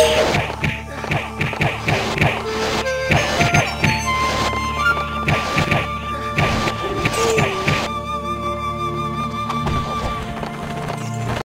Yeah.